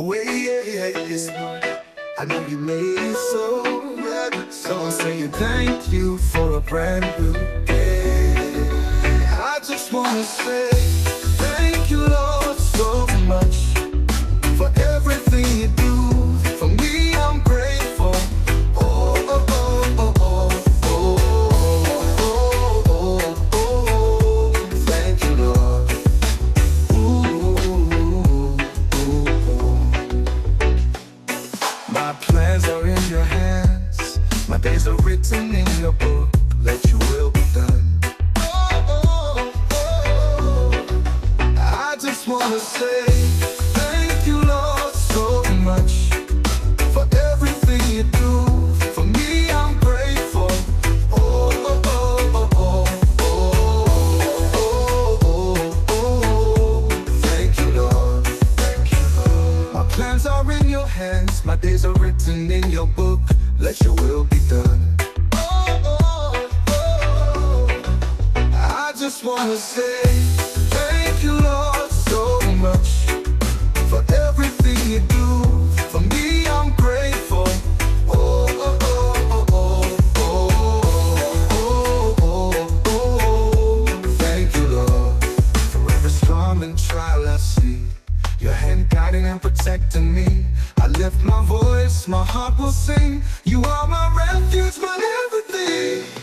Oh, yeah, yeah. I know you made it so right. So I'm saying thank you for a brand new day. I just wanna say days are written in your book will I just wanna say Thank you Lord so much For everything you do For me. I'm grateful. Oh, oh, oh, oh, oh, oh, oh, My plans hands. My days are written in your book. Let your will be done. I just wanna say thank you, Lord, so much for everything you do. For me, I'm grateful. Thank you, Lord, for every storm and trial I see. Your hand guiding and protecting me. Lift my voice, my heart will sing. You are my refuge, my everything. Every